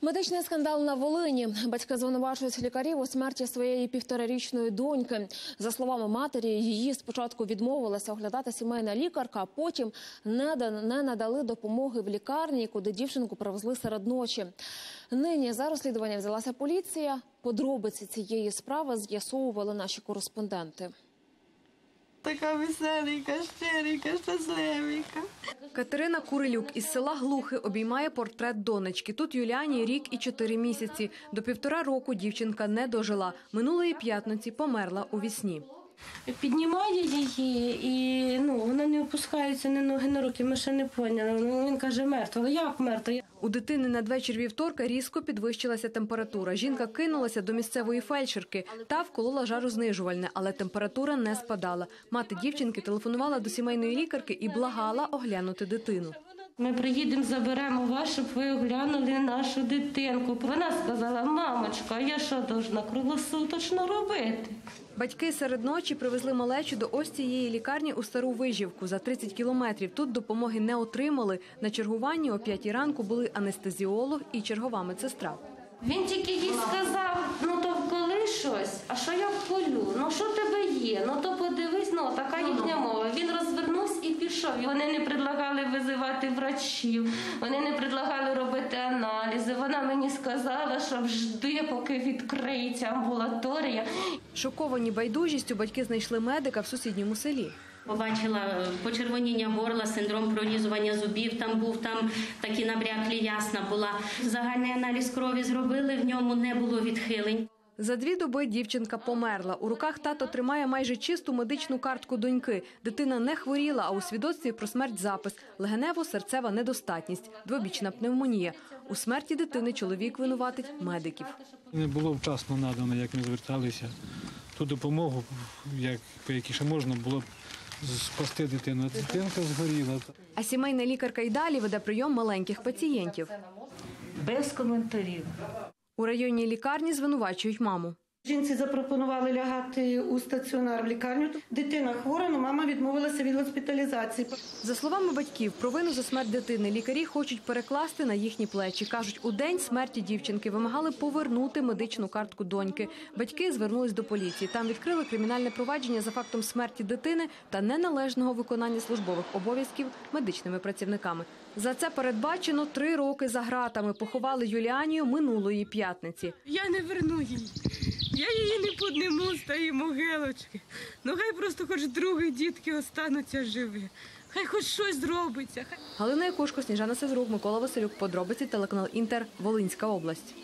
Медичний скандал на Волині. Батьки звинувачують лікарів у смерті своєї півторарічної доньки. За словами матері, її спочатку відмовилася оглядати сімейна лікарка, а потім не, да- не надали допомоги в лікарні, куди дівчинку привезли серед ночі. Нині за розслідування взялася поліція. Подробиці цієї справи з'ясовували наші кореспонденти. Така веселенька, щиренька, щасливенька. Катерина Курилюк із села Глухи обіймає портрет донечки. Тут Юліані рік і чотири місяці. До півтора року дівчинка не дожила. Минулої п'ятниці померла у вісні. Піднімає її, і ну вона не опускається ні ноги, ні руки. Ми ще не поняли. Ну він каже, мертва. Але як мертва? У дитини надвечір вівторка різко підвищилася температура. Жінка кинулася до місцевої фельдшерки та вколола жарознижувальне, але температура не спадала. Мати дівчинки телефонувала до сімейної лікарки і благала оглянути дитину. Ми приїдемо, заберемо вас, щоб ви оглянули нашу дитинку. Вона сказала, мамочка, я що должна круглосуточно робити? Батьки серед ночі привезли малечу до ось цієї лікарні у стару вижівку за 30 кілометрів. Тут допомоги не отримали. На чергуванні о 5 ранку були анестезіолог і чергова медсестра. Він тільки їй сказав, ну то коли щось, а що я вколю? Ну що тебе є? Ну то подивись, ну така їхня мова. Він розвернувся і пішов. Вони не предлагали визивати врачів, вони не предлагали робити аналізи. Вона мені сказала, що жди, поки відкриється амбулаторія. Шоковані байдужістю батьки знайшли медика в сусідньому селі. Побачила е, почервоніння горла, синдром пролізування зубів. Там був там такі набряклі ясна була. Загальний аналіз крові зробили. В ньому не було відхилень. За дві доби дівчинка померла. У руках тато тримає майже чисту медичну картку доньки. Дитина не хворіла, а у свідоцтві про смерть запис легенево-серцева недостатність, двобічна пневмонія. У смерті дитини чоловік винуватить медиків. Не було вчасно надано, як ми зверталися. Ту допомогу, як, по якій ще можна було б спасти дитину. Дитинка згоріла. А сімейна лікарка й далі веде прийом маленьких пацієнтів. Без коментарів. У районній лікарні звинувачують маму. Жінці запропонували лягати у стаціонар в лікарню. Дитина хвора, але мама відмовилася від госпіталізації. За словами батьків, провину за смерть дитини лікарі хочуть перекласти на їхні плечі. Кажуть, у день смерті дівчинки вимагали повернути медичну картку доньки. Батьки звернулись до поліції. Там відкрили кримінальне провадження за фактом смерті дитини та неналежного виконання службових обов'язків медичними працівниками. За це передбачено три роки за ґратами. Поховали Юліанію минулої п'ятниці. Я не верну її. Я її не подниму з тої могилочки. Ну хай просто хоч другі дітки остануться живі. Хай хоч щось зробиться. Галина Якушко, Сніжана Сезрук, Микола Василюк. Подробиці телеканал Інтер. Волинська область.